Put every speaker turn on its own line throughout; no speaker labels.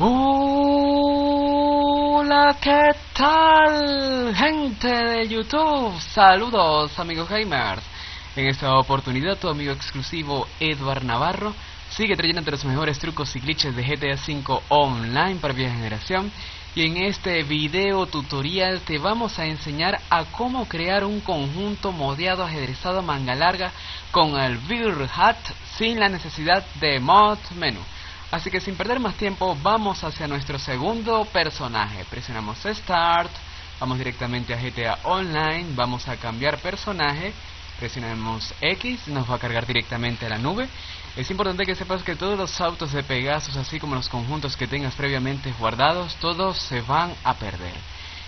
Hola, ¿qué tal? Gente de YouTube, saludos amigos gamers. En esta oportunidad tu amigo exclusivo Edward Navarro sigue trayendo los mejores trucos y glitches de GTA V Online para vieja generación. Y en este video tutorial te vamos a enseñar a cómo crear un conjunto modeado ajedrezado manga larga con el Beer Hat sin la necesidad de mod menú. Así que sin perder más tiempo, vamos hacia nuestro segundo personaje. Presionamos Start, vamos directamente a GTA Online, vamos a cambiar personaje, presionamos X, nos va a cargar directamente a la nube. Es importante que sepas que todos los autos de Pegasus, así como los conjuntos que tengas previamente guardados, todos se van a perder.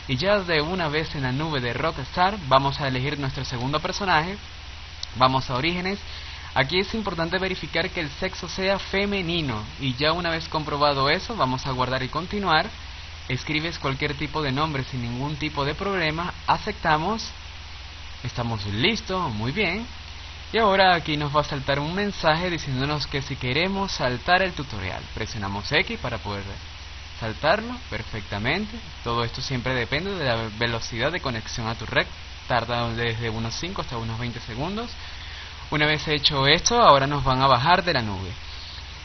Y ya de una vez en la nube de Rockstar, vamos a elegir nuestro segundo personaje, vamos a Orígenes, Aquí es importante verificar que el sexo sea femenino y ya una vez comprobado eso, vamos a guardar y continuar. Escribes cualquier tipo de nombre sin ningún tipo de problema, aceptamos, estamos listos, muy bien. Y ahora aquí nos va a saltar un mensaje diciéndonos que si queremos saltar el tutorial, presionamos X para poder saltarlo perfectamente. Todo esto siempre depende de la velocidad de conexión a tu red, tarda desde unos 5 hasta unos 20 segundos. Una vez hecho esto, ahora nos van a bajar de la nube.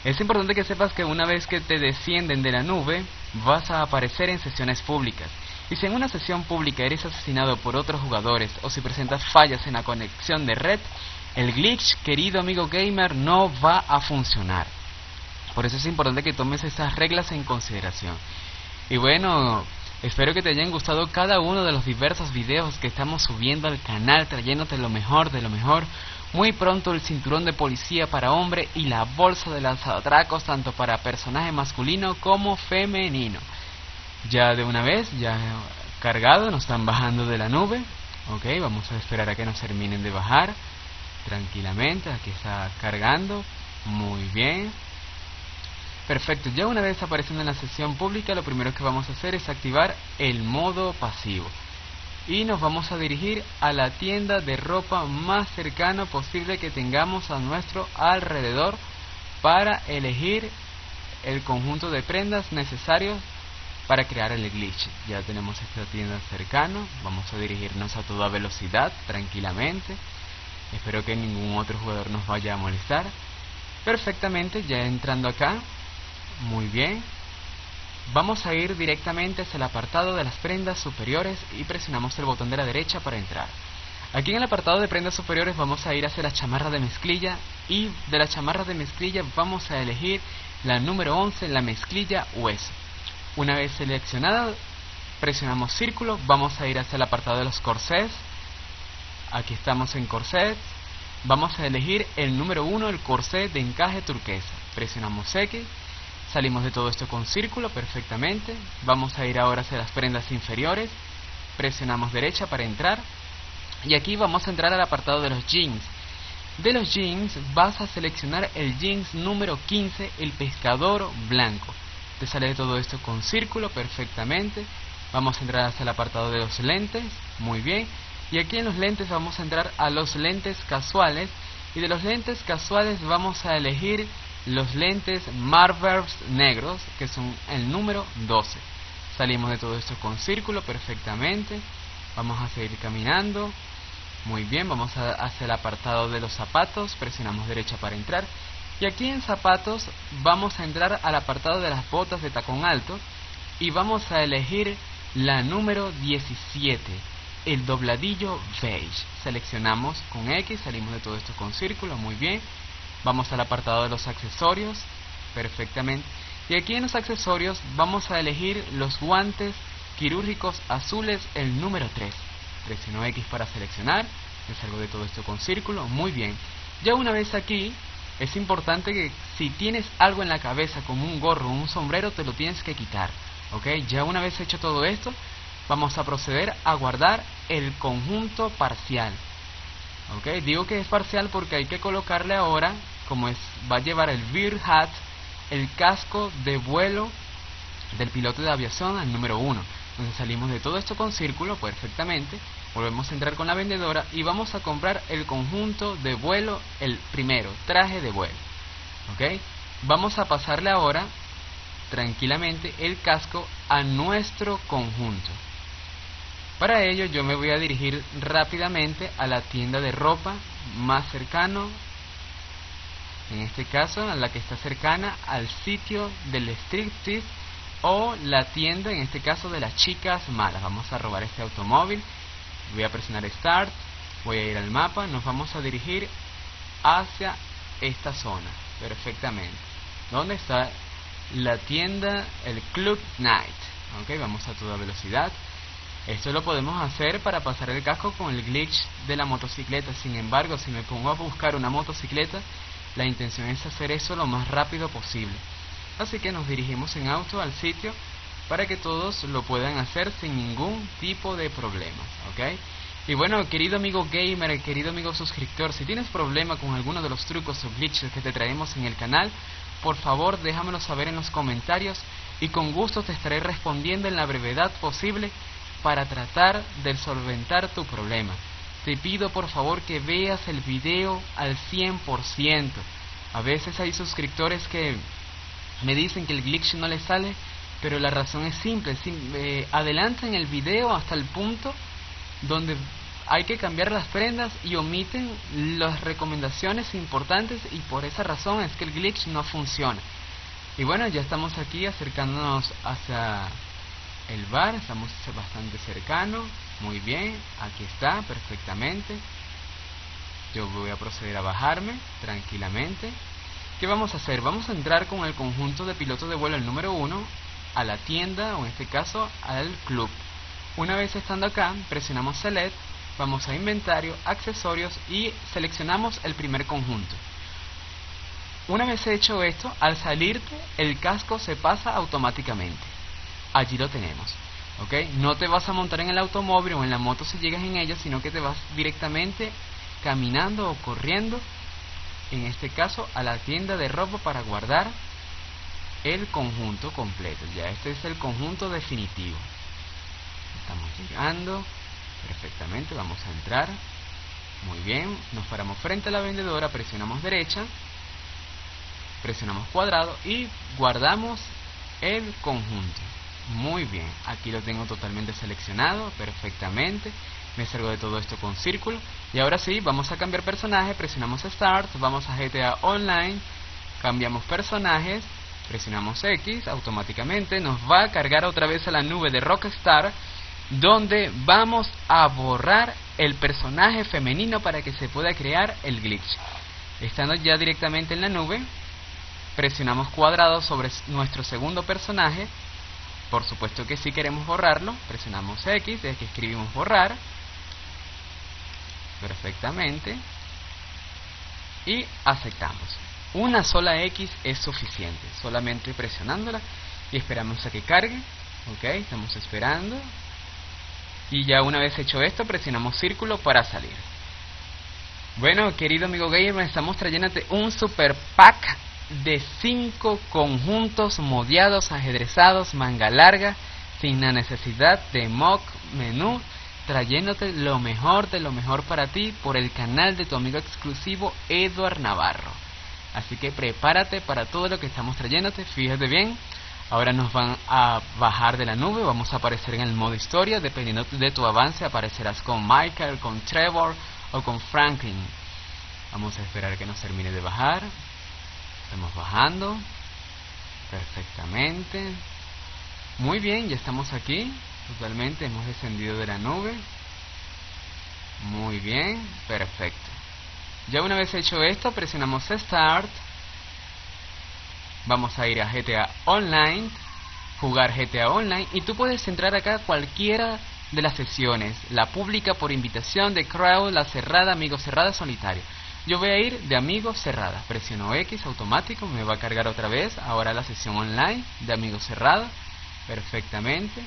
Es importante que sepas que una vez que te descienden de la nube, vas a aparecer en sesiones públicas. Y si en una sesión pública eres asesinado por otros jugadores o si presentas fallas en la conexión de red, el glitch, querido amigo gamer, no va a funcionar. Por eso es importante que tomes esas reglas en consideración. Y bueno, espero que te hayan gustado cada uno de los diversos videos que estamos subiendo al canal, trayéndote lo mejor de lo mejor. Muy pronto el cinturón de policía para hombre y la bolsa de lanzadracos tanto para personaje masculino como femenino. Ya de una vez, ya cargado, nos están bajando de la nube. Ok, vamos a esperar a que nos terminen de bajar. Tranquilamente, aquí está cargando. Muy bien. Perfecto, ya una vez apareciendo en la sesión pública, lo primero que vamos a hacer es activar el modo pasivo y nos vamos a dirigir a la tienda de ropa más cercana posible que tengamos a nuestro alrededor para elegir el conjunto de prendas necesarios para crear el glitch. Ya tenemos esta tienda cercana, vamos a dirigirnos a toda velocidad, tranquilamente. Espero que ningún otro jugador nos vaya a molestar. Perfectamente, ya entrando acá, muy bien, Vamos a ir directamente hacia el apartado de las prendas superiores y presionamos el botón de la derecha para entrar. Aquí en el apartado de prendas superiores vamos a ir hacia la chamarra de mezclilla y de la chamarra de mezclilla vamos a elegir la número 11, la mezclilla hueso. Una vez seleccionada, presionamos círculo, vamos a ir hacia el apartado de los corsés. Aquí estamos en corsés. Vamos a elegir el número 1, el corsé de encaje turquesa. Presionamos X Salimos de todo esto con círculo perfectamente. Vamos a ir ahora hacia las prendas inferiores. Presionamos derecha para entrar. Y aquí vamos a entrar al apartado de los jeans. De los jeans vas a seleccionar el jeans número 15, el pescador blanco. Te sale de todo esto con círculo perfectamente. Vamos a entrar hacia el apartado de los lentes. Muy bien. Y aquí en los lentes vamos a entrar a los lentes casuales. Y de los lentes casuales vamos a elegir los lentes Marvers negros, que son el número 12. Salimos de todo esto con círculo perfectamente. Vamos a seguir caminando. Muy bien, vamos a, hacia el apartado de los zapatos. Presionamos derecha para entrar. Y aquí en zapatos vamos a entrar al apartado de las botas de tacón alto. Y vamos a elegir la número 17, el dobladillo beige. Seleccionamos con X, salimos de todo esto con círculo, muy bien. Vamos al apartado de los accesorios, perfectamente. Y aquí en los accesorios vamos a elegir los guantes quirúrgicos azules, el número 3. Presiono X para seleccionar, me salgo de todo esto con círculo, muy bien. Ya una vez aquí, es importante que si tienes algo en la cabeza como un gorro o un sombrero, te lo tienes que quitar. ¿Ok? Ya una vez hecho todo esto, vamos a proceder a guardar el conjunto parcial. ¿Ok? Digo que es parcial porque hay que colocarle ahora como es, va a llevar el Beer Hat, el casco de vuelo del piloto de aviación al número 1. Entonces salimos de todo esto con círculo perfectamente, volvemos a entrar con la vendedora y vamos a comprar el conjunto de vuelo, el primero, traje de vuelo. ¿Ok? Vamos a pasarle ahora tranquilamente el casco a nuestro conjunto. Para ello yo me voy a dirigir rápidamente a la tienda de ropa más cercano, en este caso a la que está cercana al sitio del striptease o la tienda, en este caso de las chicas malas. Vamos a robar este automóvil, voy a presionar Start, voy a ir al mapa, nos vamos a dirigir hacia esta zona, perfectamente. ¿Dónde está la tienda, el Club Night? Ok, vamos a toda velocidad. Esto lo podemos hacer para pasar el casco con el glitch de la motocicleta. Sin embargo, si me pongo a buscar una motocicleta, la intención es hacer eso lo más rápido posible. Así que nos dirigimos en auto al sitio para que todos lo puedan hacer sin ningún tipo de problemas. ¿ok? Y bueno, querido amigo gamer, querido amigo suscriptor, si tienes problema con alguno de los trucos o glitches que te traemos en el canal, por favor déjamelo saber en los comentarios y con gusto te estaré respondiendo en la brevedad posible para tratar de solventar tu problema. Te pido por favor que veas el video al 100%. A veces hay suscriptores que me dicen que el glitch no les sale, pero la razón es simple. Eh, adelantan el video hasta el punto donde hay que cambiar las prendas y omiten las recomendaciones importantes y por esa razón es que el glitch no funciona. Y bueno, ya estamos aquí acercándonos hacia el bar, estamos bastante cercano, muy bien, aquí está, perfectamente. Yo voy a proceder a bajarme tranquilamente. ¿Qué vamos a hacer? Vamos a entrar con el conjunto de pilotos de vuelo el número 1 a la tienda, o en este caso al club. Una vez estando acá, presionamos Select, vamos a Inventario, Accesorios y seleccionamos el primer conjunto. Una vez hecho esto, al salirte, el casco se pasa automáticamente allí lo tenemos. ¿ok? No te vas a montar en el automóvil o en la moto si llegas en ella, sino que te vas directamente caminando o corriendo, en este caso, a la tienda de ropa para guardar el conjunto completo. Ya este es el conjunto definitivo. Estamos llegando perfectamente, vamos a entrar. Muy bien, nos paramos frente a la vendedora, presionamos derecha, presionamos cuadrado y guardamos el conjunto. Muy bien, aquí lo tengo totalmente seleccionado, perfectamente. Me salgo de todo esto con círculo. Y ahora sí, vamos a cambiar personaje, presionamos Start, vamos a GTA Online, cambiamos personajes, presionamos X, automáticamente nos va a cargar otra vez a la nube de Rockstar, donde vamos a borrar el personaje femenino para que se pueda crear el glitch. Estando ya directamente en la nube, presionamos cuadrado sobre nuestro segundo personaje, por supuesto que si queremos borrarlo, presionamos X, desde que escribimos borrar, perfectamente, y aceptamos. Una sola X es suficiente, solamente presionándola y esperamos a que cargue, ok, estamos esperando, y ya una vez hecho esto, presionamos círculo para salir. Bueno, querido amigo gamer, estamos trayéndote un super pack de cinco conjuntos modiados, ajedrezados, manga larga, sin la necesidad de mock menú, trayéndote lo mejor de lo mejor para ti por el canal de tu amigo exclusivo Edward Navarro. Así que prepárate para todo lo que estamos trayéndote, fíjate bien. Ahora nos van a bajar de la nube, vamos a aparecer en el modo historia, dependiendo de tu avance aparecerás con Michael, con Trevor o con Franklin. Vamos a esperar que nos termine de bajar. Estamos bajando. Perfectamente. Muy bien, ya estamos aquí. Totalmente, hemos descendido de la nube. Muy bien, perfecto. Ya una vez hecho esto, presionamos Start. Vamos a ir a GTA Online, jugar GTA Online y tú puedes entrar acá a cualquiera de las sesiones, la pública por invitación de Crowd, la cerrada, amigo cerrada, solitario. Yo voy a ir de amigos cerrada. Presiono X automático, me va a cargar otra vez. Ahora la sesión online de amigos cerrada. Perfectamente.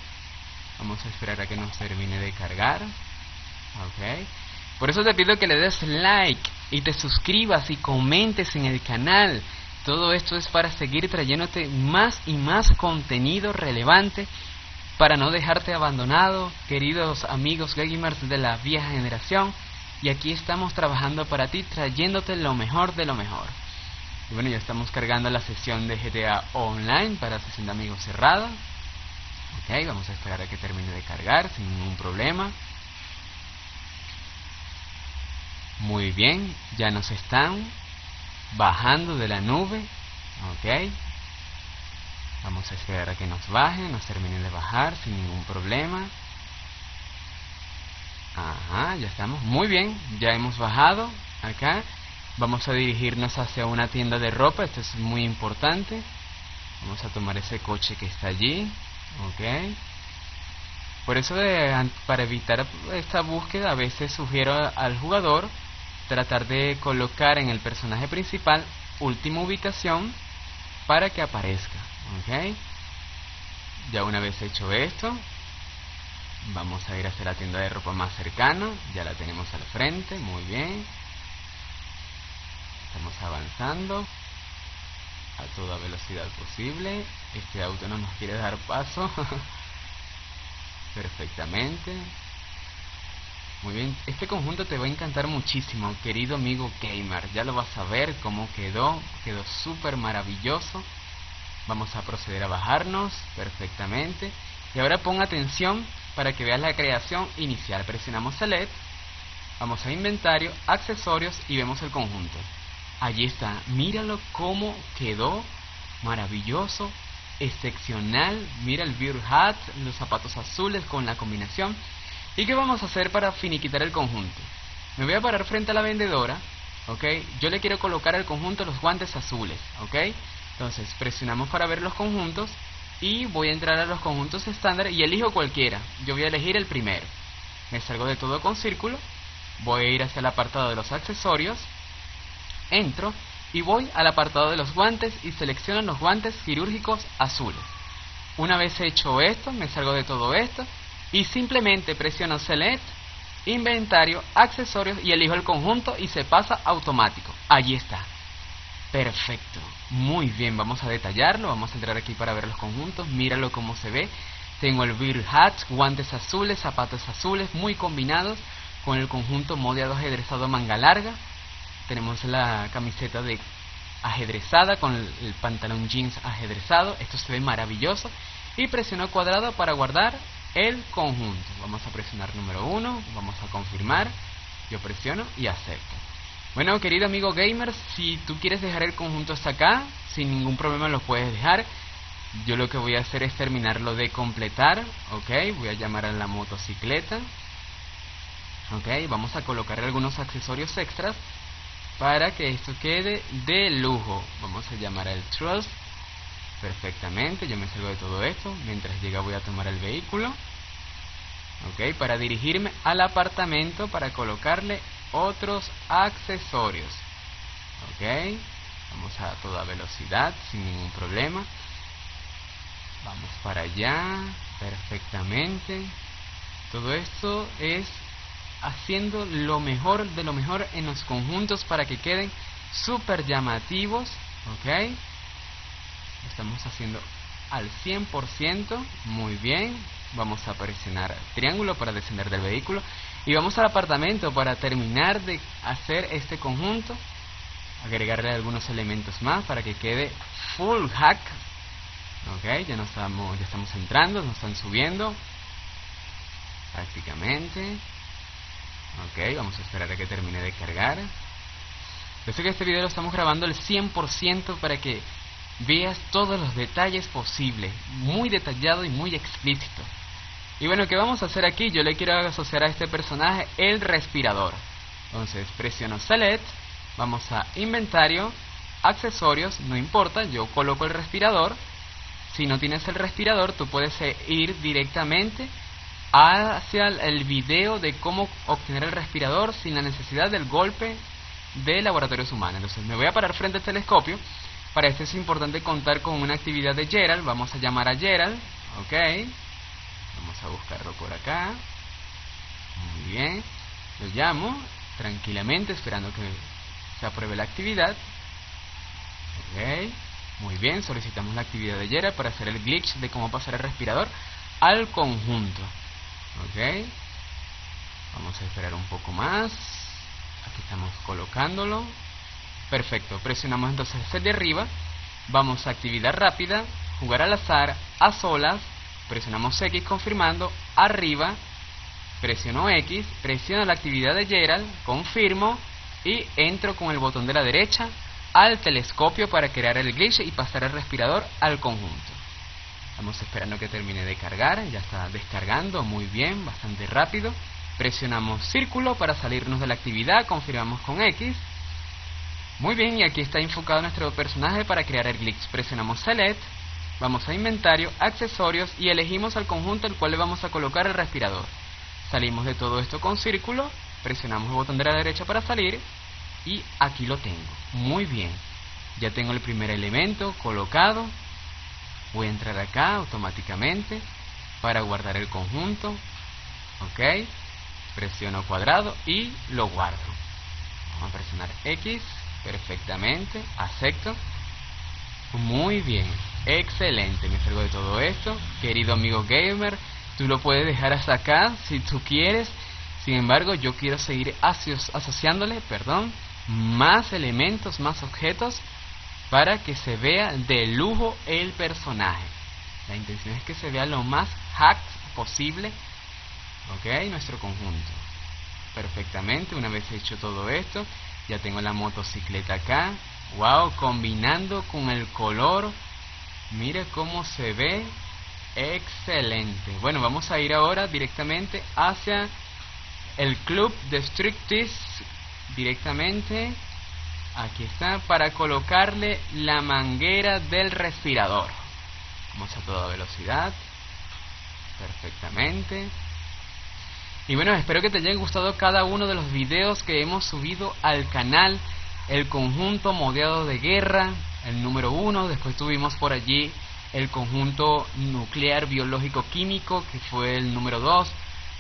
Vamos a esperar a que nos termine de cargar. Ok. Por eso te pido que le des like y te suscribas y comentes en el canal. Todo esto es para seguir trayéndote más y más contenido relevante para no dejarte abandonado, queridos amigos gamers de la vieja generación y aquí estamos trabajando para ti trayéndote lo mejor de lo mejor. Y bueno, ya estamos cargando la sesión de GTA Online para sesión de amigos cerrada. Ok, vamos a esperar a que termine de cargar sin ningún problema. Muy bien, ya nos están bajando de la nube. Ok. Vamos a esperar a que nos bajen, nos terminen de bajar sin ningún problema. Ajá, ya estamos. Muy bien, ya hemos bajado acá. Vamos a dirigirnos hacia una tienda de ropa, esto es muy importante. Vamos a tomar ese coche que está allí. Ok. Por eso, de, para evitar esta búsqueda, a veces sugiero al jugador tratar de colocar en el personaje principal última ubicación para que aparezca. Ok. Ya una vez hecho esto, vamos a ir hacia la tienda de ropa más cercana. Ya la tenemos al frente, muy bien. Estamos avanzando a toda velocidad posible. Este auto no nos quiere dar paso. Perfectamente. Muy bien, este conjunto te va a encantar muchísimo, querido amigo gamer. Ya lo vas a ver cómo quedó. Quedó súper maravilloso. Vamos a proceder a bajarnos perfectamente. Y ahora pon atención para que veas la creación inicial. Presionamos Select, vamos a Inventario, Accesorios y vemos el conjunto. Allí está, míralo cómo quedó, maravilloso, excepcional. Mira el Beer Hat, los zapatos azules con la combinación. ¿Y qué vamos a hacer para finiquitar el conjunto? Me voy a parar frente a la vendedora, ¿ok? Yo le quiero colocar al conjunto los guantes azules, ¿ok? Entonces presionamos para ver los conjuntos y voy a entrar a los conjuntos estándar y elijo cualquiera. Yo voy a elegir el primero. Me salgo de todo con círculo, voy a ir hacia el apartado de los accesorios, entro y voy al apartado de los guantes y selecciono los guantes quirúrgicos azules. Una vez hecho esto, me salgo de todo esto y simplemente presiono Select, Inventario, Accesorios y elijo el conjunto y se pasa automático. Allí está. Perfecto. Muy bien, vamos a detallarlo. Vamos a entrar aquí para ver los conjuntos. Míralo cómo se ve. Tengo el Beer Hat, guantes azules, zapatos azules, muy combinados con el conjunto modeado ajedrezado manga larga. Tenemos la camiseta de ajedrezada con el, pantalón jeans ajedrezado. Esto se ve maravilloso. Y presiono cuadrado para guardar el conjunto. Vamos a presionar número 1, vamos a confirmar. Yo presiono y acepto. Bueno, querido amigo gamer, si tú quieres dejar el conjunto hasta acá, sin ningún problema lo puedes dejar. Yo lo que voy a hacer es terminarlo de completar, ok, voy a llamar a la motocicleta, ok, vamos a colocar algunos accesorios extras para que esto quede de lujo. Vamos a llamar al Trust, perfectamente, yo me salgo de todo esto, mientras llega voy a tomar el vehículo, ok, para dirigirme al apartamento para colocarle otros accesorios. Ok vamos a toda velocidad sin ningún problema. Vamos para allá perfectamente. Todo esto es haciendo lo mejor de lo mejor en los conjuntos para que queden súper llamativos ok. Estamos haciendo al 100% muy bien. Vamos a presionar triángulo para descender del vehículo y vamos al apartamento para terminar de hacer este conjunto. Agregarle algunos elementos más para que quede full hack. Ok ya nos estamos ya estamos entrando nos están subiendo. Prácticamente. Ok vamos a esperar a que termine de cargar. Yo sé que este video lo estamos grabando el 100% para que veas todos los detalles posibles. Muy detallado y muy explícito y bueno, ¿qué vamos a hacer aquí? Yo le quiero asociar a este personaje el respirador. Entonces presiono Select, vamos a Inventario, Accesorios, no importa, yo coloco el respirador. Si no tienes el respirador, tú puedes ir directamente hacia el video de cómo obtener el respirador sin la necesidad del golpe de laboratorios humanos. Entonces me voy a parar frente al telescopio. Para esto es importante contar con una actividad de Gerald. Vamos a llamar a Gerald. Ok. Vamos a buscarlo por acá. Muy bien. Lo llamo tranquilamente esperando que se apruebe la actividad. Ok. Muy bien, solicitamos la actividad de Yera para hacer el glitch de cómo pasar el respirador al conjunto. Ok. Vamos a esperar un poco más. Aquí estamos colocándolo. Perfecto, presionamos entonces el de arriba, vamos a actividad rápida, jugar al azar, a solas, presionamos X confirmando, arriba, presiono X, presiono la actividad de Gerald, confirmo y entro con el botón de la derecha al telescopio para crear el glitch y pasar el respirador al conjunto. Estamos esperando que termine de cargar, ya está descargando muy bien, bastante rápido. Presionamos círculo para salirnos de la actividad, confirmamos con X. Muy bien, y aquí está enfocado nuestro personaje para crear el glitch. Presionamos Select, vamos a Inventario, Accesorios y elegimos al conjunto al cual le vamos a colocar el respirador. Salimos de todo esto con círculo, presionamos el botón de la derecha para salir y aquí lo tengo. Muy bien, ya tengo el primer elemento colocado. Voy a entrar acá automáticamente para guardar el conjunto. Ok, presiono cuadrado y lo guardo. Vamos a presionar X perfectamente, acepto. Muy bien, excelente, me encargo de todo esto. Querido amigo gamer, tú lo puedes dejar hasta acá si tú quieres. Sin embargo, yo quiero seguir asociándole, perdón, más elementos, más objetos para que se vea de lujo el personaje. La intención es que se vea lo más hack posible, ok, nuestro conjunto. Perfectamente, una vez hecho todo esto, ya tengo la motocicleta acá. Wow, combinando con el color. Mire cómo se ve. Excelente. Bueno, vamos a ir ahora directamente hacia el club de Strictis. Directamente. Aquí está. Para colocarle la manguera del respirador. Vamos a toda velocidad. Perfectamente. Y bueno, espero que te hayan gustado cada uno de los videos que hemos subido al canal. El conjunto modeado de guerra, el número uno. Después tuvimos por allí el conjunto nuclear biológico químico, que fue el número dos.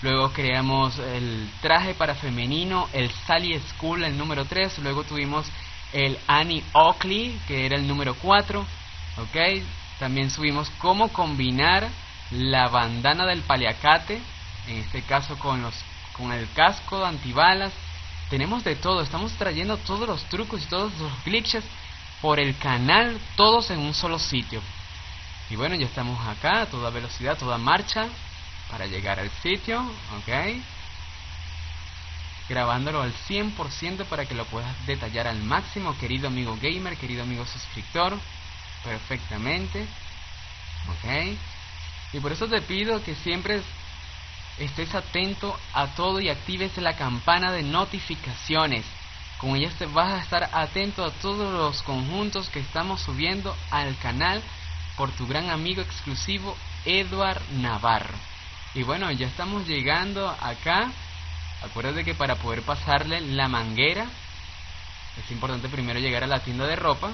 Luego creamos el traje para femenino, el Sally School, el número 3. Luego tuvimos el Annie Oakley, que era el número 4. ¿Ok? También subimos cómo combinar la bandana del paliacate en este caso con, los, con el casco de antibalas. Tenemos de todo, estamos trayendo todos los trucos y todos los glitches por el canal, todos en un solo sitio. Y bueno, ya estamos acá a toda velocidad, toda marcha para llegar al sitio, ok. Grabándolo al 100% para que lo puedas detallar al máximo, querido amigo gamer, querido amigo suscriptor, perfectamente, ok. Y por eso te pido que siempre estés atento a todo y actives la campana de notificaciones. Con ella te vas a estar atento a todos los conjuntos que estamos subiendo al canal por tu gran amigo exclusivo Edward Navarro. Y bueno, ya estamos llegando acá. Acuérdate que para poder pasarle la manguera es importante primero llegar a la tienda de ropa.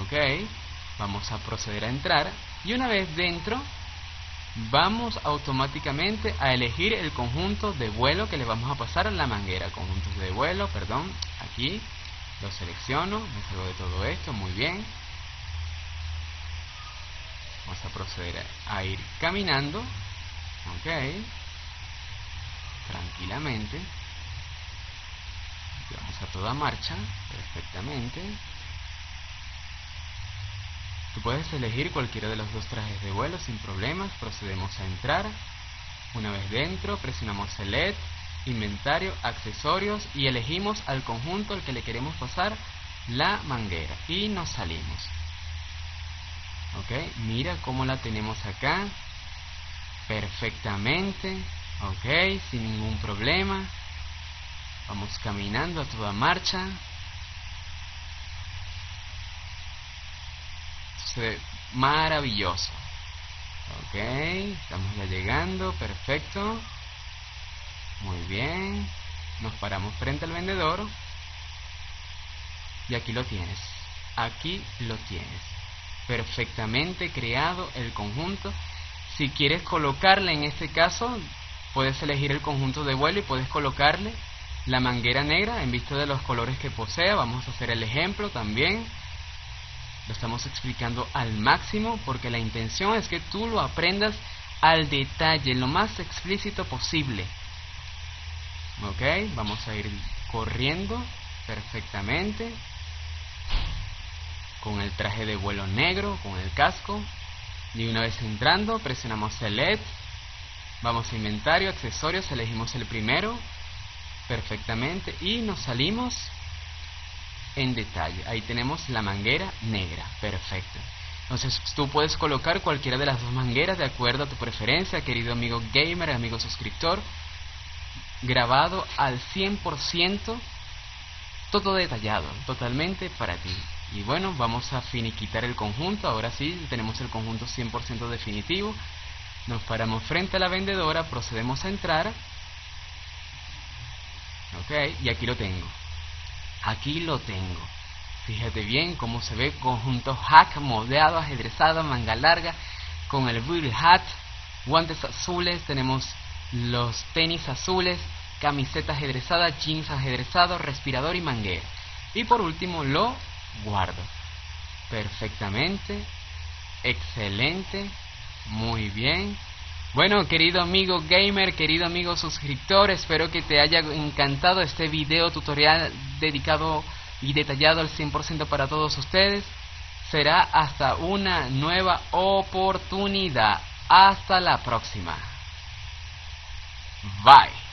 Ok, vamos a proceder a entrar. Y una vez dentro, vamos automáticamente a elegir el conjunto de vuelo que le vamos a pasar a la manguera. Conjuntos de vuelo, perdón, aquí lo selecciono, me salgo de todo esto, muy bien. Vamos a proceder a ir caminando, ok, tranquilamente. Vamos a toda marcha, perfectamente. Tú puedes elegir cualquiera de los dos trajes de vuelo sin problemas. Procedemos a entrar. Una vez dentro, presionamos Select, Inventario, Accesorios y elegimos al conjunto al que le queremos pasar la manguera. Y nos salimos. Ok, mira cómo la tenemos acá. Perfectamente. Ok, sin ningún problema. Vamos caminando a toda marcha. Maravilloso. Ok, estamos ya llegando, perfecto. Muy bien. Nos paramos frente al vendedor. Y aquí lo tienes. Aquí lo tienes. Perfectamente creado el conjunto. Si quieres colocarle en este caso, puedes elegir el conjunto de vuelo y puedes colocarle la manguera negra en vista de los colores que posee. Vamos a hacer el ejemplo también. Lo estamos explicando al máximo porque la intención es que tú lo aprendas al detalle, lo más explícito posible. Ok, vamos a ir corriendo perfectamente con el traje de vuelo negro, con el casco. Y una vez entrando, presionamos Select, vamos a inventario, accesorios, elegimos el primero, perfectamente, y nos salimos en detalle. Ahí tenemos la manguera negra, perfecto. Entonces tú puedes colocar cualquiera de las dos mangueras de acuerdo a tu preferencia, querido amigo gamer, amigo suscriptor, grabado al 100%, todo detallado, totalmente para ti. Y bueno, vamos a finiquitar el conjunto, ahora sí, tenemos el conjunto 100% definitivo. Nos paramos frente a la vendedora, procedemos a entrar. Ok, y aquí lo tengo. Aquí lo tengo. Fíjate bien cómo se ve conjunto hack, modeado, ajedrezado, manga larga, con el bull hat, guantes azules, tenemos los tenis azules, camiseta ajedrezada, jeans ajedrezado, respirador y manguera. Y por último lo guardo. Perfectamente, excelente, muy bien. Bueno, querido amigo gamer, querido amigo suscriptor, espero que te haya encantado este video tutorial dedicado y detallado al 100% para todos ustedes. Será hasta una nueva oportunidad. Hasta la próxima. Bye.